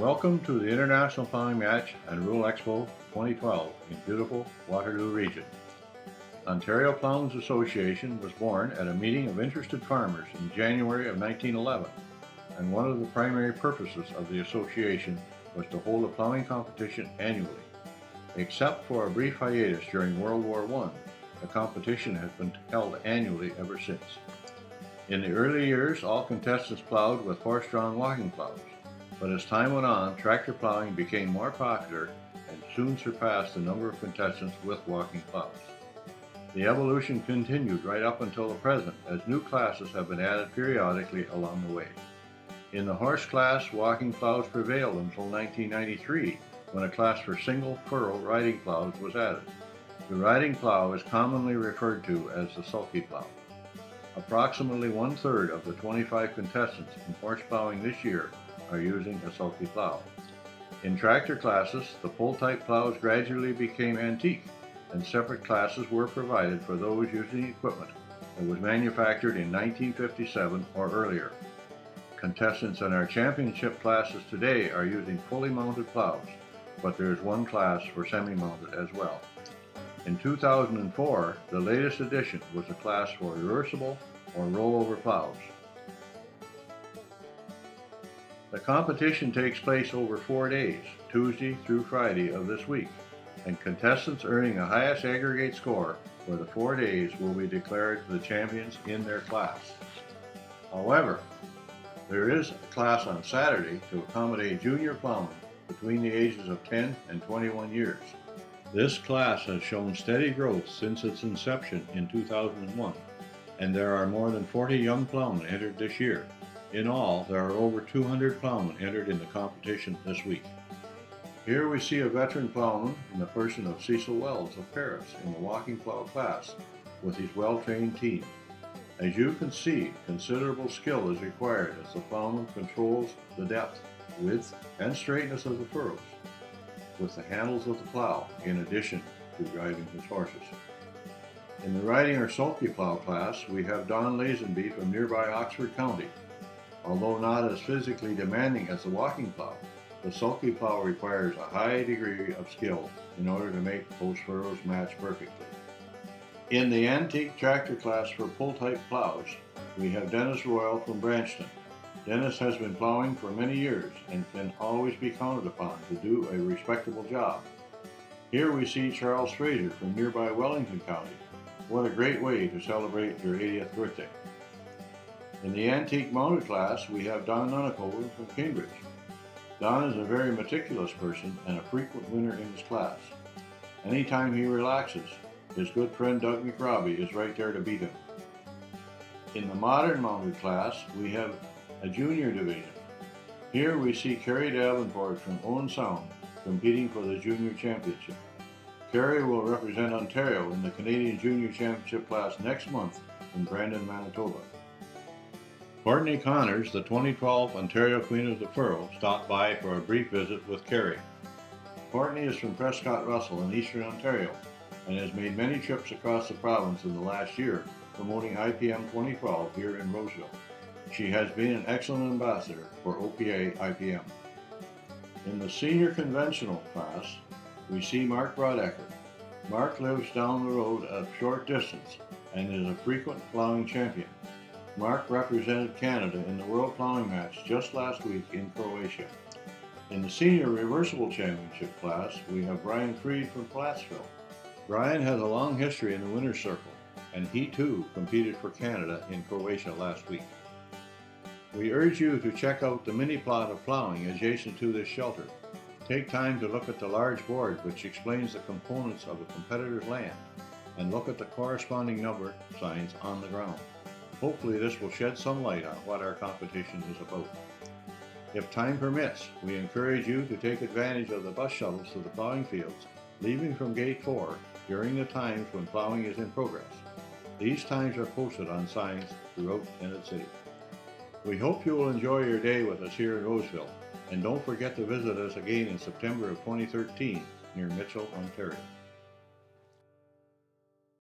Welcome to the International Plowing Match and Rural Expo 2012 in beautiful Waterloo region. Ontario Plowman's Association was born at a meeting of interested farmers in January of 1911, and one of the primary purposes of the association was to hold a plowing competition annually. Except for a brief hiatus during World War I, the competition has been held annually ever since. In the early years, all contestants plowed with horse-drawn walking plows, but as time went on, tractor plowing became more popular and soon surpassed the number of contestants with walking plows. The evolution continued right up until the present as new classes have been added periodically along the way. In the horse class, walking plows prevailed until 1993 when a class for single furrow riding plows was added. The riding plow is commonly referred to as the sulky plow. Approximately one third of the 25 contestants in horse plowing this year are using a sulky plow. In tractor classes, the pull-type plows gradually became antique and separate classes were provided for those using equipment that was manufactured in 1957 or earlier. Contestants in our championship classes today are using fully mounted plows, but there is one class for semi-mounted as well. In 2004, the latest addition was a class for reversible or rollover plows. The competition takes place over four days, Tuesday through Friday of this week and contestants earning the highest aggregate score for the four days will be declared the champions in their class. However, there is a class on Saturday to accommodate junior plowmen between the ages of 10 and 21 years. This class has shown steady growth since its inception in 2001, and there are more than 40 young plowmen entered this year. In all, there are over 200 plowmen entered in the competition this week. Here we see a veteran plowman in the person of Cecil Wells of Paris in the walking plow class with his well-trained team. As you can see, considerable skill is required as the plowman controls the depth, width, and straightness of the furrows with the handles of the plow in addition to driving his horses. In the riding or sulky plow class, we have Don Lazenby from nearby Oxford County. Although not as physically demanding as the walking plow, the sulky plow requires a high degree of skill in order to make post furrows match perfectly. In the antique tractor class for pull-type plows, we have Dennis Royal from Branston. Dennis has been plowing for many years and can always be counted upon to do a respectable job. Here we see Charles Fraser from nearby Wellington County. What a great way to celebrate your 80th birthday. In the antique mounted class, we have Don Nunakover from Cambridge. Don is a very meticulous person and a frequent winner in his class. Anytime he relaxes, his good friend Doug McRobbie is right there to beat him. In the modern mounted class, we have a junior division. Here we see Kerry Davenport from Owen Sound competing for the junior championship. Kerry will represent Ontario in the Canadian Junior Championship class next month in Brandon, Manitoba. Courtney Connors, the 2012 Ontario Queen of the Furrow, stopped by for a brief visit with Kerry. Courtney is from Prescott Russell in Eastern Ontario and has made many trips across the province in the last year promoting IPM 2012 here in Roseville. She has been an excellent ambassador for OPA IPM. In the senior conventional class, we see Mark Brodecker. Mark lives down the road a short distance and is a frequent plowing champion. Mark represented Canada in the World Plowing Match just last week in Croatia. In the Senior Reversible Championship class, we have Brian Freed from Plattsville. Brian has a long history in the winner's circle, and he too competed for Canada in Croatia last week. We urge you to check out the mini plot of plowing adjacent to this shelter. Take time to look at the large board which explains the components of a competitor's land, and look at the corresponding number signs on the ground. Hopefully this will shed some light on what our competition is about. If time permits, we encourage you to take advantage of the bus shuttles to the plowing fields, leaving from Gate 4 during the times when plowing is in progress. These times are posted on signs throughout Tented City. We hope you will enjoy your day with us here in Roseville, and don't forget to visit us again in September of 2013 near Mitchell, Ontario.